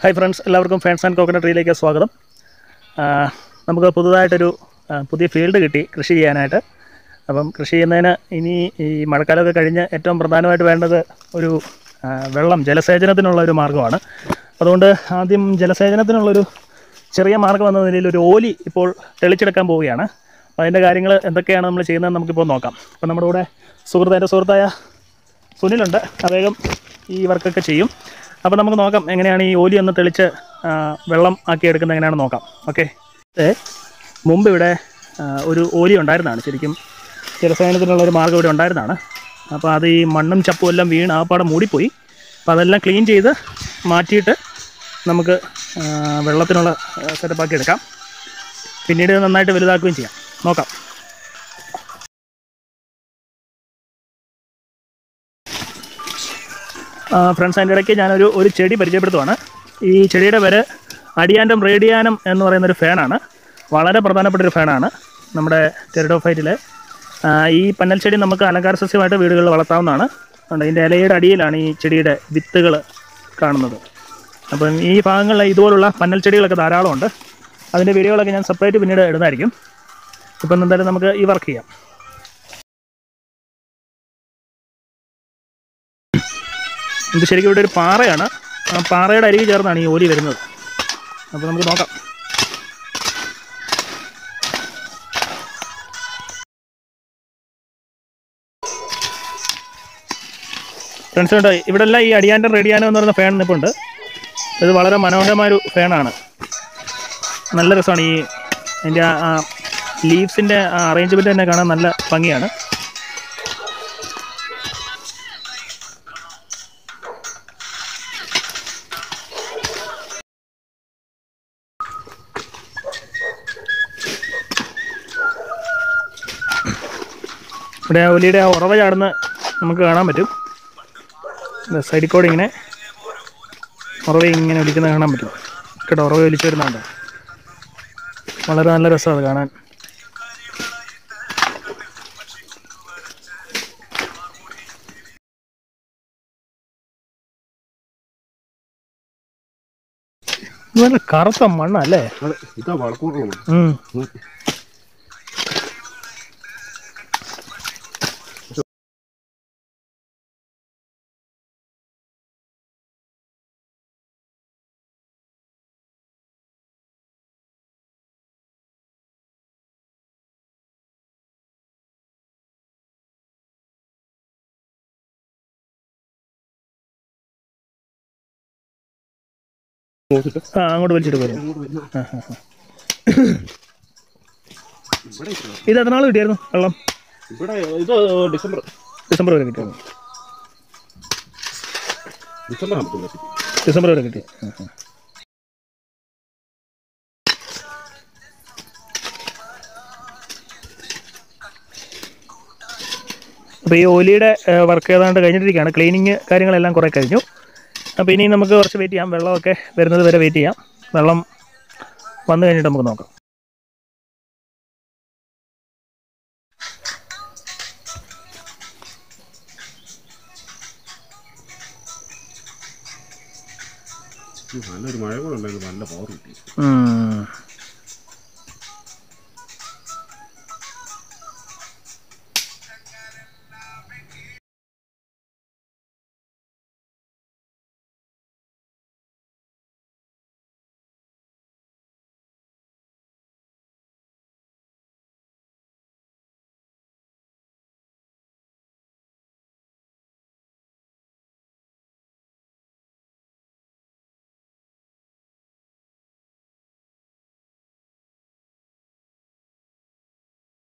Hi friends എല്ലാവർക്കും fans and coconut ട്രീയിലേക്ക് സ്വാഗതം. നമുക്ക് പുതുതായിട്ടൊരു പുതിയ ഫീൽഡ് കിട്ടി കൃഷി ചെയ്യാനായിട്ട്. അപ്പം കൃഷി ചെയ്യുന്നതിന് ഇനി ഈ മഴക്കാലമൊക്കെ കഴിഞ്ഞ് ഏറ്റവും പ്രധാനമായിട്ട് വേണ്ടത് ഒരു വെള്ളം ജലസേചനത്തിനുള്ള ഒരു മാർഗമാണ് അതുകൊണ്ട് ആദ്യം ജലസേചനത്തിനുള്ളൊരു ചെറിയ മാർഗം എന്ന നിലയിൽ ഒരു ഓലി ഇപ്പോൾ തെളിച്ചെടുക്കാൻ പോവുകയാണ്. അപ്പോൾ അതിന്റെ കാര്യങ്ങൾ എന്തൊക്കെയാണ് നമ്മൾ ചെയ്യുന്നത് നമുക്കിപ്പോൾ നോക്കാം. അപ്പോൾ നമ്മുടെ കൂടെ സുഹൃത്ത് എന്റെ സുഹൃത്തായ സുനിലുണ്ട്. അദ്ദേഹം ഈ വർക്കൊക്കെ ചെയ്യും. അപ്പോൾ നമുക്ക് നോക്കാം എങ്ങനെയാണ് ഈ ഓലി ഒന്ന് തെളിച്ച് വെള്ളം ആക്കി എടുക്കുന്നത് എങ്ങനെയാണെന്ന് നോക്കാം. ഓക്കെ? മുമ്പ് ഇവിടെ ഒരു ഓലി ഉണ്ടായിരുന്നതാണ്. ശരിക്കും ജലസേനത്തിനുള്ള ഒരു മാർഗം ഇവിടെ ഉണ്ടായിരുന്നതാണ്. അപ്പോൾ അത് ഈ മണ്ണും ചപ്പും എല്ലാം വീണ് ആ പാടെ മൂടിപ്പോയി. അപ്പോൾ അതെല്ലാം ക്ലീൻ ചെയ്ത് മാറ്റിയിട്ട് നമുക്ക് വെള്ളത്തിനുള്ള സെറ്റപ്പാക്കി എടുക്കാം. പിന്നീട് നന്നായിട്ട് വലുതാക്കുകയും ചെയ്യാം. നോക്കാം. ഫ്രണ്ട്സ് അതിന്റെ ഇടയ്ക്ക് ഞാനൊരു ഒരു ചെടി പരിചയപ്പെടുത്തുവാണ്. ഈ ചെടിയുടെ പേര് അടിയാൻഡം റേഡിയാനം എന്ന് പറയുന്നൊരു ഫാനാണ്. വളരെ പ്രധാനപ്പെട്ടൊരു ഫാനാണ് നമ്മുടെ ടെറിഡോഫൈറ്റിലെ. ഈ പന്നൽ ചെടി നമുക്ക് അലങ്കാര സസ്യമായിട്ട് വീടുകളിൽ വളർത്താവുന്നതാണ്. അതുകൊണ്ട് ഇതിന്റെ ഇലയുടെ അടിയിലാണ് ഈ ചെടിയുടെ വിത്തുകൾ കാണുന്നത്. അപ്പം ഈ ഭാഗങ്ങളിൽ ഇതുപോലുള്ള പന്നൽ ചെടികളൊക്കെ ധാരാളമുണ്ട്. അതിന്റെ വീഡിയോകളൊക്കെ ഞാൻ സെപ്പറേറ്റ് പിന്നീട് ഇടുന്നതായിരിക്കും. ഇപ്പം എന്തായാലും നമുക്ക് ഈ വർക്ക് ചെയ്യാം. ഇത് ശരിക്കും ഇവിടെ ഒരു പാറയാണ്. ആ പാറയുടെ അരികെ ചേർന്നാണ് ഈ ഓലി വരുന്നത്. അപ്പോൾ നമുക്ക് നോക്കാം. ഫ്രണ്ട്സ് ഉണ്ട് ഇവിടെ എല്ലാം ഈ അടിയാന്റെ റെഡിയാനോ എന്ന് പറയുന്ന ഫാൻ നിൽപ്പുണ്ട് ഇത് വളരെ മനോഹരമായൊരു ഫാനാണ് നല്ല രസമാണ് ഈ അതിന്റെ ആ ലീവ്സിന്റെ അറേഞ്ച്മെന്റ് തന്നെ കാണാൻ നല്ല ഭംഗിയാണ്. ഇവിടെ ആ ഒലിയുടെ ആ ഉറവ ചാടുന്ന നമുക്ക് കാണാൻ പറ്റും. സൈഡിൽ കൂടെ ഇങ്ങനെ ഉറവ ഇങ്ങനെ ഒലിക്കുന്നത് കാണാൻ പറ്റും. കേട്ടോ ഉറവ ഒലിച്ചു വരുന്നുണ്ട്. വളരെ നല്ല രസമാണ് കാണാൻ. നല്ല കറുത്ത മണ്ണല്ലേ? ഇതാ ആ അങ്ങോട്ട് വലിച്ചിട്ട് ഇല്ല. ഇത് എത്ര നാൾ കിട്ടിയായിരുന്നു വെള്ളം? ഇവിടെ ഇത് ഡിസംബർ. ഡിസംബർ വരെ കിട്ടിയായിരുന്നു ഡിസംബർ വരെ കിട്ടി. അപ്പോൾ ഈ ഓലിയുടെ വർക്ക് ഏതാണ്ട് കഴിഞ്ഞിട്ടിരിക്കുകയാണ്. ക്ലീനിങ് കാര്യങ്ങളെല്ലാം കുറേ കഴിഞ്ഞു. അപ്പോൾ ഇനി നമുക്ക് കുറച്ച് വെയിറ്റ് ചെയ്യാം. വെള്ളമൊക്കെ വരുന്നത് വരെ വെയിറ്റ് ചെയ്യാം. വെള്ളം വന്നു കഴിഞ്ഞിട്ട് നമുക്ക് നോക്കാം. നല്ലൊരു മഴ കൂടെ ഉണ്ടെങ്കിൽ നല്ല പവർ കിട്ടി.